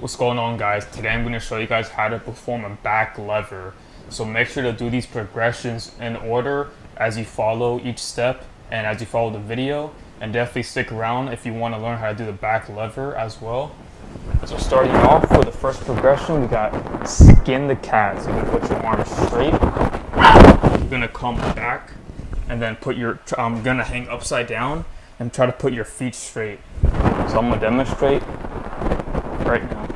What's going on guys? Today I'm going to show you guys how to perform a back lever. So make sure to do these progressions in order as you follow each step and as you follow the video. And definitely stick around if you want to learn how to do the back lever as well. So starting off for the first progression, we got skin the cat. So going to put your arms straight. You're going to come back and then put your, I'm um, going to hang upside down and try to put your feet straight. So I'm going to demonstrate right now.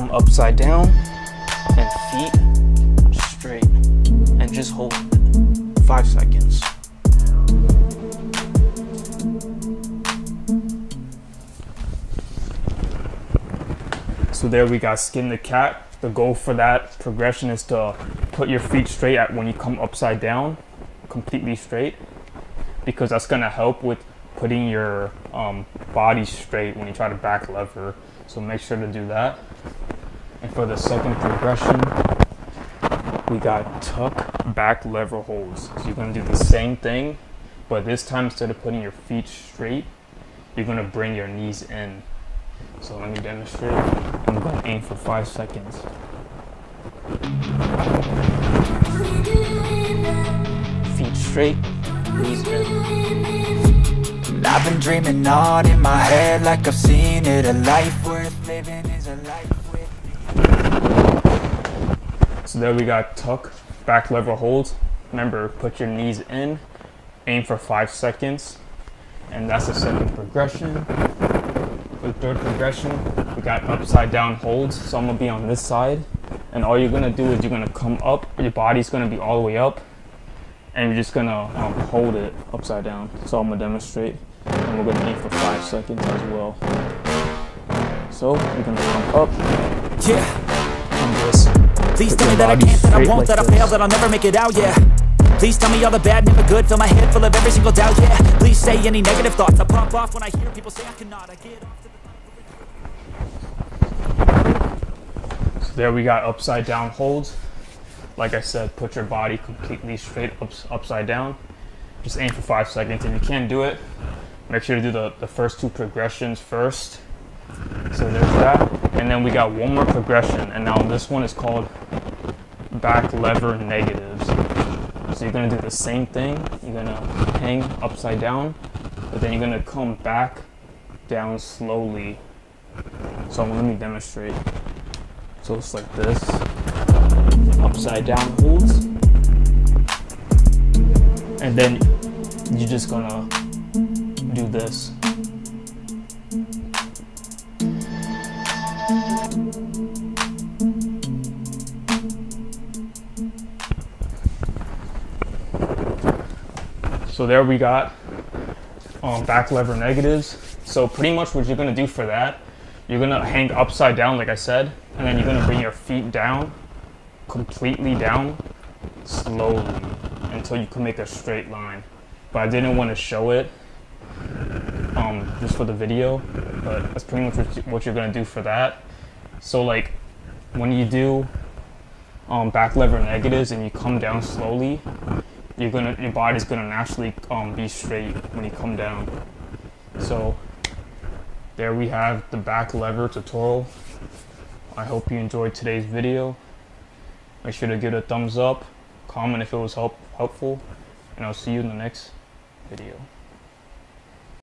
Come upside down and feet straight and just hold it. Five seconds. So there we got skin the cat. The goal for that progression is to put your feet straight at when you come upside down, completely straight, because that's gonna help with putting your um, body straight when you try to back lever. So make sure to do that. And for the second progression, we got tuck back lever holds. So you're gonna do the same thing, but this time instead of putting your feet straight, you're gonna bring your knees in. So let me demonstrate. I'm gonna aim for five seconds. Feet straight, knees in. I've been dreaming on in my head like I've seen it A life worth living So there we got tuck, back lever holds. Remember, put your knees in, aim for five seconds, and that's the second progression. For the third progression, we got upside down holds. So I'm gonna be on this side, and all you're gonna do is you're gonna come up, your body's gonna be all the way up, and you're just gonna um, hold it upside down. So I'm gonna demonstrate, and we're gonna aim for five seconds as well. So you're gonna come up, Yeah, and this. Please tell me that I can't, that I won't, like that I fail, that I'll never make it out, yeah Please tell me all the bad, never good, fill my head full of every single doubt, yeah Please say any negative thoughts, I pop off when I hear people say I cannot I get off to the So there we got upside down holds. Like I said, put your body completely straight up, upside down. Just aim for five seconds. If you can't do it, make sure to do the, the first two progressions first. So there's that. And then we got one more progression. And now this one is called back lever negatives. So you're gonna do the same thing. You're gonna hang upside down, but then you're gonna come back down slowly. So let me demonstrate. So it's like this. Upside down holds. And then you're just gonna do this. So there we got um, back lever negatives. So pretty much what you're gonna do for that, you're gonna hang upside down like I said, and then you're gonna bring your feet down, completely down, slowly, until you can make a straight line. But I didn't want to show it um, just for the video, but that's pretty much what you're gonna do for that. So like when you do um, back lever negatives and you come down slowly, you're gonna your body's gonna naturally um, be straight when you come down. So there we have the back lever tutorial. I hope you enjoyed today's video. Make sure to give it a thumbs up, comment if it was help, helpful, and I'll see you in the next video.